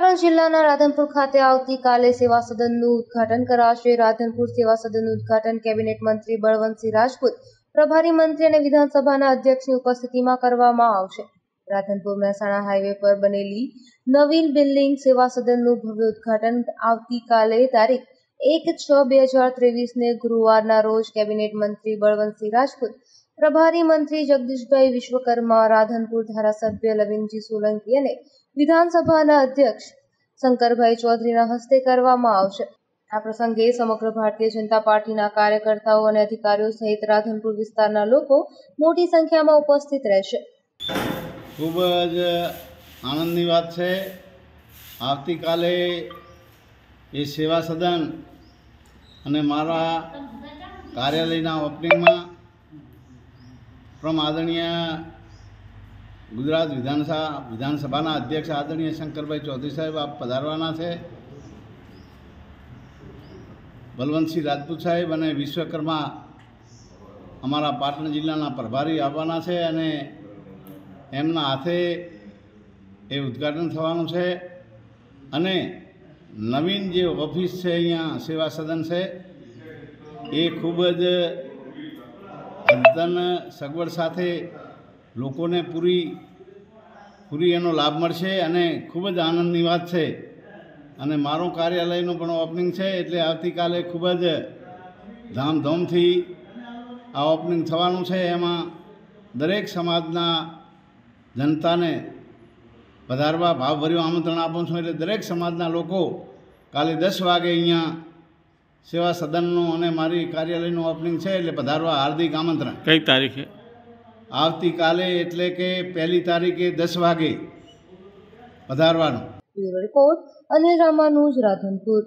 પાટણ જિલ્લાના રાધનપુર ખાતે આવતીકાલે સેવા સદનનું ઉદઘાટન કરાશે. રાધનપુર સેવા સદનનું ઉદઘાટન કેબિનેટ મંત્રી બળવંતસિંહ રાજપૂત, પ્રભારી મંત્રી અને વિધાનસભાના અધ્યક્ષની ઉપસ્થિતિમાં કરવામાં આવશે. રાધનપુર મહેસાણા હાઈવે પર બનેલી નવીન બિલ્ડિંગ સેવા સદનનું ભવ્ય ઉદ્ઘાટન આવતીકાલે તારીખ એક છ બે હજાર ત્રેવીસને ગુરુવારના રોજ કેબિનેટ મંત્રી બળવંતસિંહ રાજપૂત પ્રભારી મંત્રી જગદીશભાઈ વિશ્વકર્મા, રાધનપુર ધારાસભ્ય લવિંગજી સોલંકી અને વિધાનસભાના અધ્યક્ષ શંકરભાઈ ચૌધરીના હસ્તે કરવામાં આવશે. આ પ્રસંગે સમગ્ર ભારતીય જનતા પાર્ટીના કાર્યકર્તાઓ અને અધિકારીઓ સહિત રાધનપુર વિસ્તારના લોકો મોટી સંખ્યામાં ઉપસ્થિત રહેશે. ખૂબ જ આનંદની વાત છે. આવતીકાલે એ સેવા સદન અને મારા કાર્યાલયના ઓપનિંગમાં પ્રમ આદરણીય ગુજરાત વિધાનસભા વિધાનસભાના અધ્યક્ષ આદરણીય શંકરભાઈ ચૌધરી સાહેબ આપ પધારવાના છે. બલવંતસિંહ રાજપૂત સાહેબ અને વિશ્વકર્મા અમારા પાટણ જિલ્લાના પ્રભારી આવવાના છે અને એમના હાથે એ ઉદ્ઘાટન થવાનું છે અને નવીન જે ઓફિસ છે અહીંયા સેવા સદન છે એ ખૂબ જ અદ્યતન સગવડ સાથે લોકોને પૂરી પૂરી એનો લાભ મળશે અને ખૂબ જ આનંદની વાત છે. અને મારું કાર્યાલયનું પણ ઓપનિંગ છે એટલે આવતીકાલે ખૂબ જ ધામધૂમથી આ ઓપનિંગ થવાનું છે. એમાં દરેક સમાજના જનતાને પધારવા, ભાવભર્યું આમંત્રણ આપું છું. એટલે દરેક સમાજના લોકો કાલે દસ વાગે અહીંયા સેવા સદનનું અને મારી કાર્યાલયનું ઓપનિંગ છે એટલે પધારવા હાર્દિક આમંત્રણ. કઈ તારીખે? આવતીકાલે એટલે કે પહેલી તારીખે દસ વાગે પધારવાનું. બ્યુરો રિપોર્ટ અને રામાનુજ રાધનપુર.